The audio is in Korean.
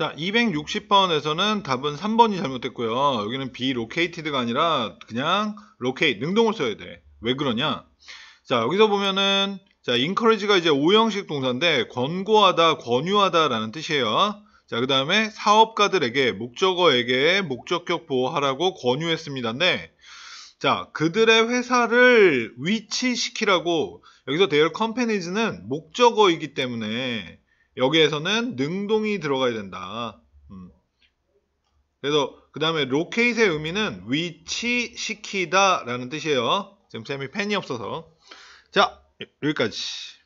자, 260번에서는 답은 3번이 잘못됐고요. 여기는 be located가 아니라 그냥 locate, 능동을 써야 돼. 왜 그러냐? 자, 여기서 보면은 자, encourage가 이제 오형식 동사인데 권고하다, 권유하다라는 뜻이에요. 자, 그 다음에 사업가들에게 목적어에게 목적격 보호하라고 권유했습니다인데 자, 그들의 회사를 위치시키라고 여기서 their companies는 목적어이기 때문에 여기에서는 능동이 들어가야 된다. 음. 그래서 그 다음에 locate의 의미는 위치시키다 라는 뜻이에요. 지금 쌤이 펜이 없어서. 자, 여기까지.